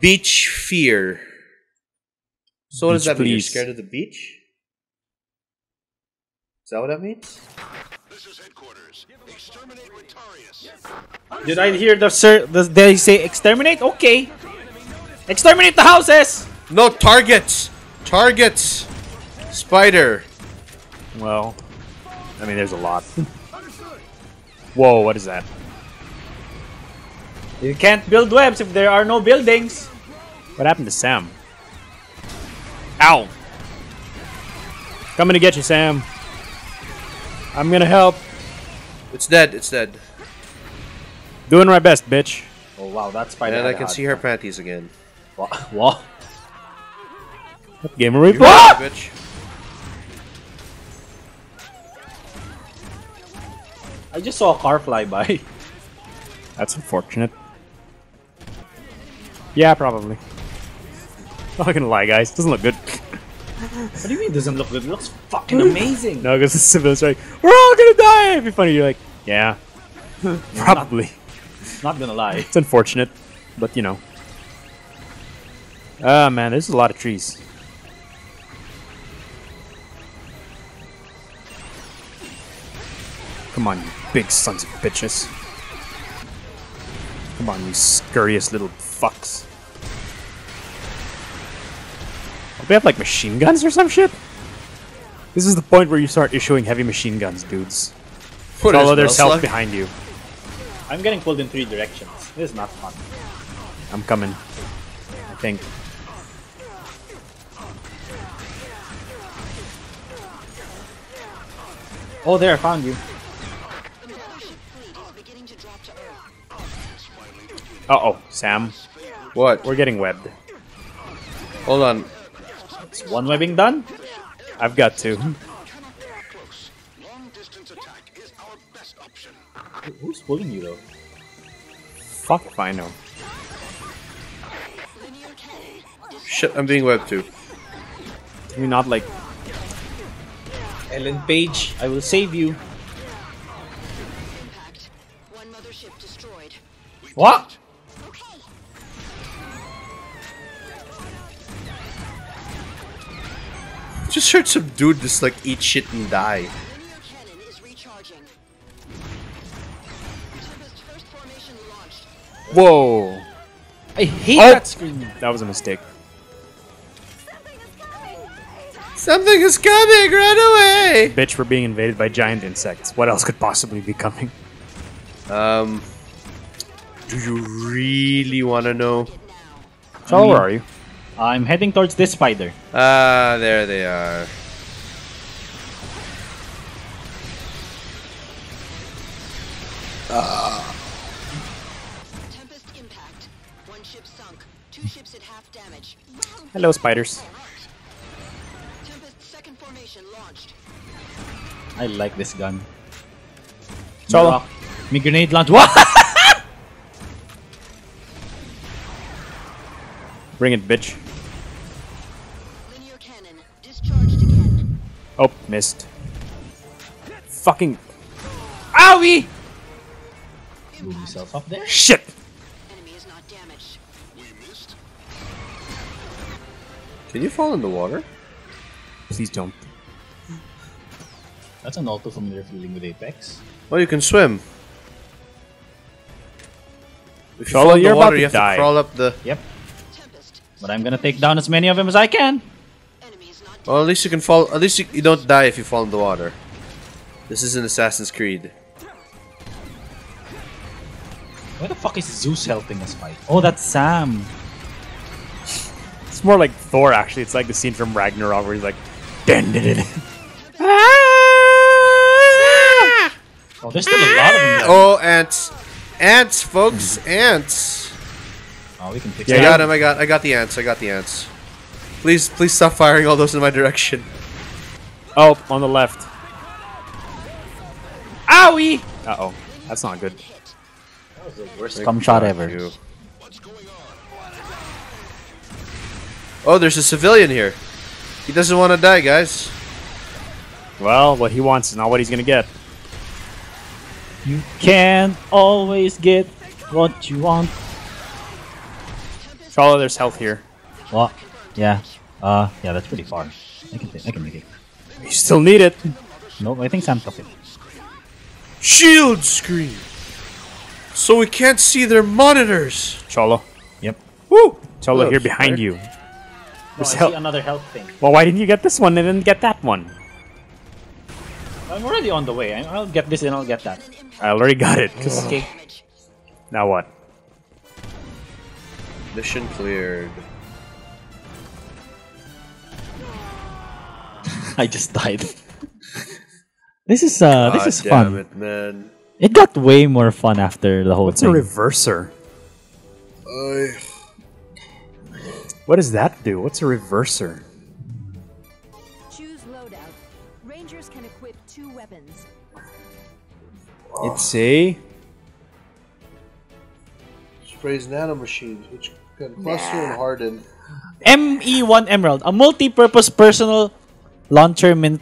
Beach fear. So what does that mean? You're please. scared of the beach? Is that what that means? This is headquarters. Exterminate Retiarius. Did I hear the sir? Did they say exterminate? Okay. Exterminate the houses. No targets. Targets. Spider. Well, I mean, there's a lot. Whoa, what is that? You can't build webs if there are no buildings. What happened to Sam? Ow! Coming to get you, Sam. I'm gonna help. It's dead. It's dead. Doing my best, bitch. Oh wow, that's spider. And I can see her panties again. What? What? Game of You replay. heard bitch. I just saw a car fly by. That's unfortunate. Yeah, probably. Not gonna lie, guys. Doesn't look good. What do you mean it doesn't look good? It looks fucking amazing. No, because the civilians are like, we're all gonna die. It'd be funny. You're like, yeah, probably. Not gonna lie. It's unfortunate, but you know. Ah, man, there's a lot of trees. Come on, you big sons of bitches. Come on, you scurrious little fucks. Oh, they have like machine guns or some shit? This is the point where you start issuing heavy machine guns, dudes. What Follow is their Metal self Slug? behind you. I'm getting pulled in three directions. This is not fun. I'm coming. I think. Oh, there, I found you. Uh oh, Sam. What? We're getting webbed. Hold on. Is one webbing done? I've got to. Cannot get close. Long distance attack is our best option. Who's pulling you though? Fuck if I know. Shit, I'm being webbed too. Can we not like Ellen Page, I will save you. Impact. One mothership destroyed. What? Just heard some dude just like eat shit and die. Linear cannon is recharging. Tempest first formation launched. Whoa! I hate Oh! that screen. That was a mistake. Something is coming! Run away! Bitch, we're being invaded by giant insects. What else could possibly be coming? Um. Do you really want to know? So where are you? I'm heading towards this spider. Ah, there they are. Tempest impact. One ship sunk. Two ships at half damage. Hello, spiders. Tempest second formation launched. I like this gun. Solo. Rock. Me grenade launch. What? Bring it, bitch. Oh, missed. Fucking. Owie! Move yourself up there. Shit! Enemy is not damaged. We missed. Can you fall in the water? Please don't. That's an auto familiar feeling with Apex. Well, you can swim. If you fall in the water, you have die. to crawl up the. Yep. But I'm gonna take down as many of them as I can. Enemy Well, at least you can fall. At least you, you don't die if you fall in the water. This is an Assassin's Creed. Where the fuck is Zeus helping us fight? Oh, that's Sam. It's more like Thor, actually. It's like the scene from Ragnarok where he's like. Dun, dun, dun, dun. Ah! Oh, there's still a lot of them. there. Oh, ants, ants, folks, ants. Oh, we can fix Yeah, I got him. I got. I got the ants. I got the ants. Please, please stop firing all those in my direction. Oh, on the left. Owie! Uh oh. That's not good. Worst cum shot ever. you. Oh, there's a civilian here. He doesn't want to die, guys. Well, what he wants is not what he's gonna get. You can always get what you want. Follow, there's health here. Well, yeah. Uh, yeah, that's pretty far. I can, I can make it. You still need it. Nope, I think Sam took it. Shield screen! So we can't see their monitors! Cholo. Yep. Woo! Cholo Hello, here behind sir. you. There's I help. see another health thing. Well, why didn't you get this one and then get that one? I'm already on the way. I- I'll get this and I'll get that. I already got it. Okay. Now what? Mission cleared. I just died. this is uh, this God is damn fun. it, man. It got way more fun after the whole What's a reverser? I What does that do? What's a reverser? Choose loadout. Rangers can equip two weapons. It's a sprays nanomachines, which can cluster and harden. ME1 Emerald, a multi-purpose personal launcher min-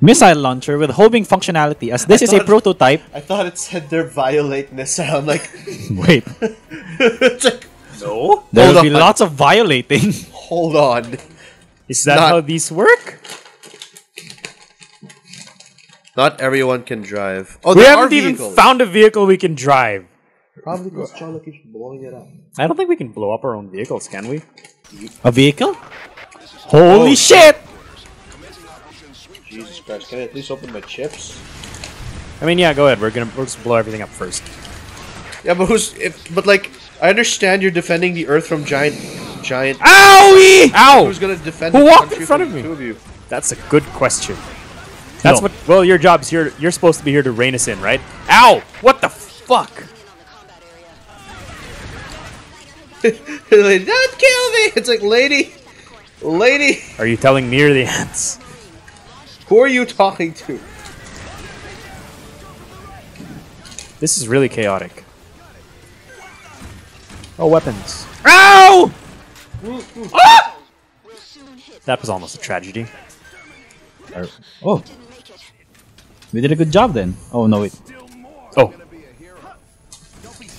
missile launcher with homing functionality. As this is a thought- prototype. I thought it said they're violate missile. I'm like, Wait, it's like, no. there Hold will be on. lots of violating. Hold on. Is that Not- how these work? Not everyone can drive. Oh, We there haven't even vehicles. found a vehicle we can drive. Probably because Charlotte keeps blowing it up. I don't think we can blow up our own vehicles, can we? A vehicle? Holy Oh. shit! Jesus Christ! Can I at least open my chips? I mean, yeah, go ahead. We're gonna we'll just blow everything up first. Yeah, but who's? If, but like, I understand you're defending the Earth from giant, giant. Owie! Ow! Who's gonna defend? Who the walked in front of me? Two of you. That's a good question. That's No. what. Well, your job's here. You're supposed to be here to rein us in, right? Ow! What the fuck? In on the combat area. like, Don't kill me! It's like, lady, lady, Are you telling me or the ants? Who are you talking to? This is really chaotic. Oh, weapons. Ow! We'll soon hit. That was almost a tragedy. Or- oh, Didn't make it. we did a good job then. Oh no, wait. Oh,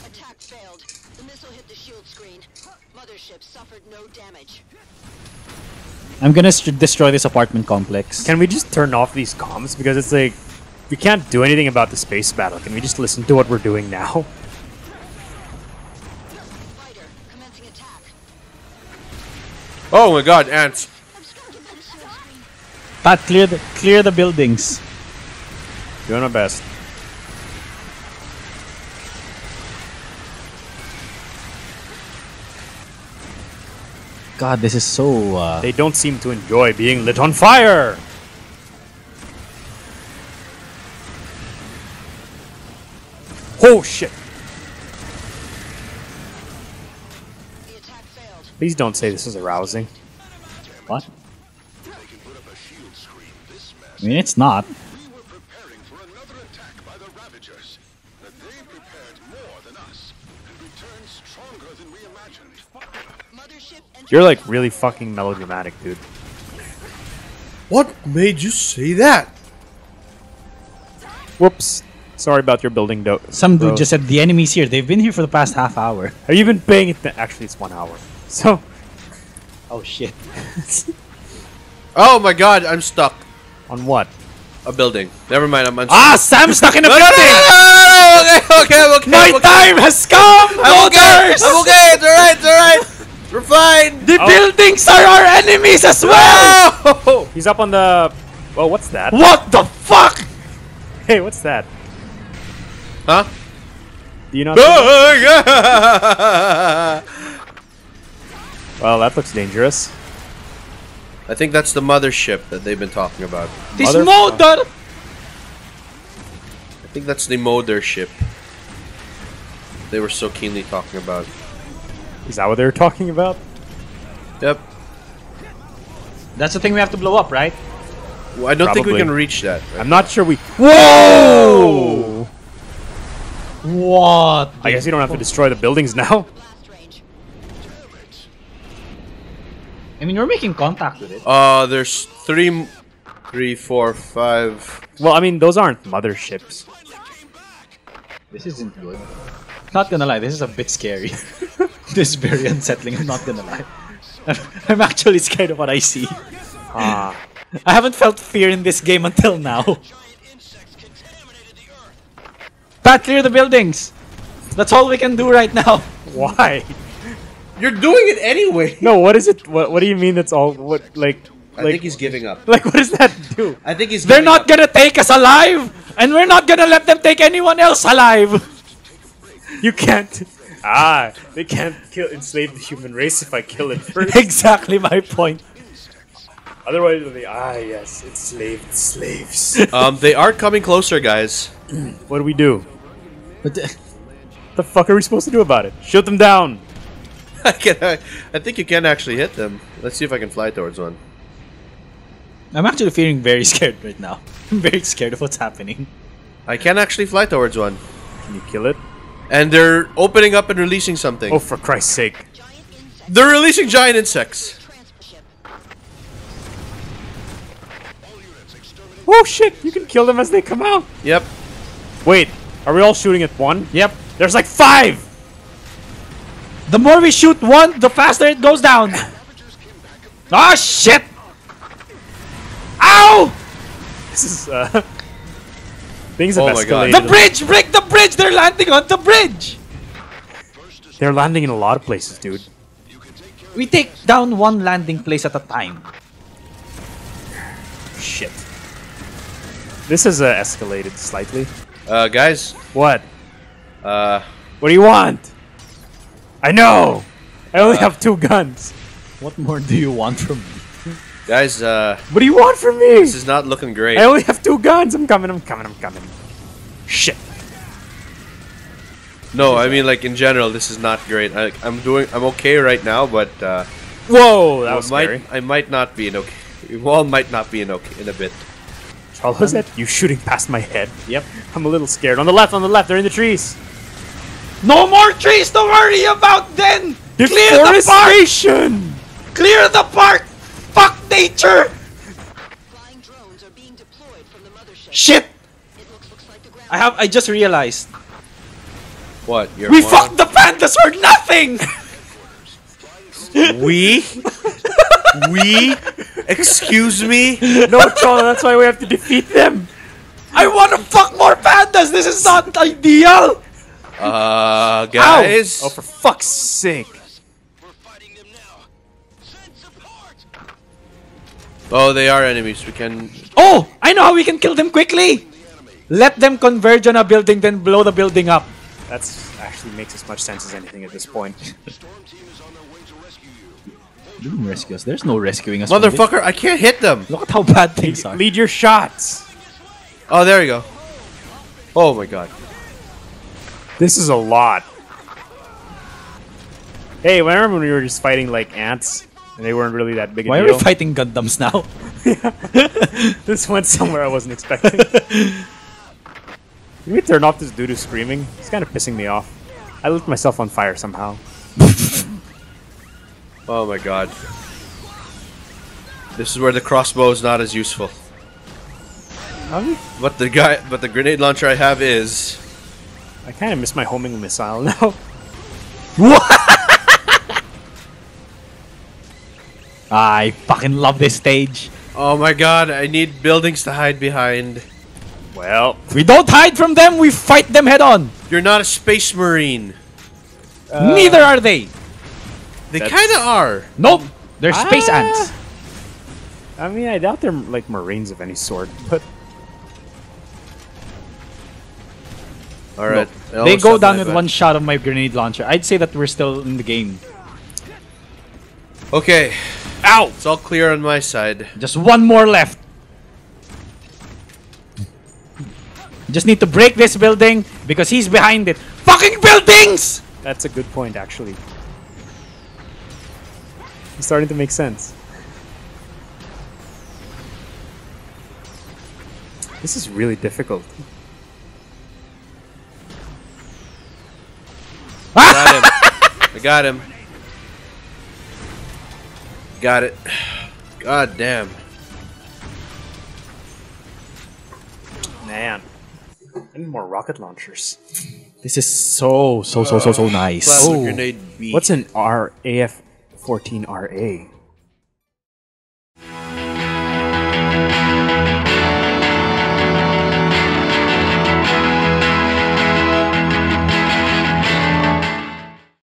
Attack failed. The missile hit the shield screen. Mothership suffered no damage. I'm gonna st- destroy this apartment complex. can we just turn off these comms because it's like we can't do anything about the space battle. Can we just listen to what we're doing now? Fighter, commencing attack. Oh my God, ants! Obstructed by the shield screen. Pat, clear the clear the buildings. Doing my best. God, this is so. Uh, They don't seem to enjoy being lit on fire. Oh shit! The attack failed. Please don't say this is arousing. what? I mean, it's not. You're like really fucking melodramatic, dude. What made you say that? Whoops. Sorry about your building, do- Some dude just said the enemy's here. They've been here for the past half hour. Have you been paying it? Actually, it's one hour. So, Oh shit. Oh my God, I'm stuck. on what? A building. Never mind, I'm unstuck. Ah, Sam's stuck in a no, building. no, no, no, no, okay, okay, okay. My okay. time has come. I'm okay. I'm okay. It's alright. It's alright. We're fine. The oh. buildings are our enemies as well. Oh! He's up on the. Oh, what's that? What the fuck? Hey, what's that? Huh? Do you not? that? Oh, yeah. Well, that looks dangerous. I think that's the mothership that they've been talking about. This Mother- motor. I think that's the mothership. They were so keenly talking about. Is that what they were talking about? Yep. That's the thing we have to blow up, right? Well, I don't think we can reach that. right? I'm not sure we. Whoa! What? I guess you don't have to destroy the buildings now. I mean, we're making contact with it. Uh, there's three, m- three, four, five. Well, I mean, those aren't motherships. This isn't good. Not gonna lie, this is a bit scary. This is very unsettling. I'm not gonna lie. I'm actually scared of what I see. Ah, I haven't felt fear in this game until now. Pat, clear the buildings. That's all we can do right now. why? You're doing it anyway. No, what is it? What What do you mean? That's all? What like? I like, think he's giving up. like what does that do? I think he's. They're not up. gonna take us alive, and we're not gonna let them take anyone else alive. You can't. Ah, they can't kill enslave the human race if I kill it first. exactly my point. Otherwise, they'll ah yes, enslaved slaves. Um, they are coming closer, guys. what do we do? But What the fuck are we supposed to do about it? Shoot them down. I can. I, I think you can actually hit them. Let's see if I can fly towards one. I'm actually feeling very scared right now. I'm very scared of what's happening. I can actually fly towards one, Can you kill it? And they're opening up and releasing something. Oh, for Christ's sake! They're releasing giant insects. Oh shit! You can kill them as they come out. Yep. Wait, are we all shooting at one? Yep. There's like five. The more we shoot one, the faster it goes down. Ah shit! Ow! This is uh. Things have Oh my escalated. The bridge! Break the bridge! They're landing on the bridge! They're landing in a lot of places, dude. We take down one landing place at a time. Shit. This has uh, escalated slightly. Uh, guys. What? Uh, What do you want? I know. I only have two guns. What more do you want from me? Guys. Uh, What do you want from me? this is not looking great. I only have two guns. I'm coming. I'm coming. I'm coming. Shit. No, I mean like in general, this is not great. I, I'm doing. I'm okay right now, but uh, Whoa, that I was might. scary. I might not be in okay. Wall might not be in okay in a bit. How was that? You shooting past my head? Yep. I'm a little scared. On the left. On the left. They're in the trees. No more trees to worry about then! Clear the park! Clear the park! Fuck nature! Flying drones are being deployed from the mothership. Shit! It looks, looks like the. I have I just realized. What? You're We one- fucked the pandas for nothing! We? we? Excuse me? No, Cholo, that's why we have to defeat them. I wanna fuck more pandas! This is not ideal! Uh, guys. Oh, for fuck's sake. Oh, they are enemies. We can. Oh! I know how we can kill them quickly! Let them converge on a building, then blow the building up. That actually makes as much sense as anything at this point. Storm team is on their way to rescue us. There's no rescuing us. Motherfucker! I can't hit them. Look at how bad things are. Lead your shots. Oh, there you go. Oh my god. This is a lot. Hey, remember when we were just fighting like ants and they weren't really that big a Why are we fighting Gundams now? this went somewhere I wasn't expecting. Can we turn off this dude who's screaming? He's kind of pissing me off. I lit myself on fire somehow. Oh my god. This is where the crossbow is not as useful. But the guy, but the grenade launcher I have is. I kind of miss my homing missile now. I fucking love this stage. Oh my god! I need buildings to hide behind. Well, We don't hide from them, we fight them head on. You're not a space marine. Neither are they. They That's- kind of are. Nope. They're space Ah. ants. I mean, I doubt they're like marines of any sort, but All right. I They go down with back. one shot of my grenade launcher. I'd say that we're still in the game. Okay, ow! it's all clear on my side. Just one more left. Just need to break this building because he's behind it. Fucking buildings! That's a good point, actually. It's starting to make sense. This is really difficult. I Got him. I got him. Got it. God damn. Man. I need more rocket launchers. This is so so so so so nice. Plasma Oh. grenade B. What's an RAF 14 RA?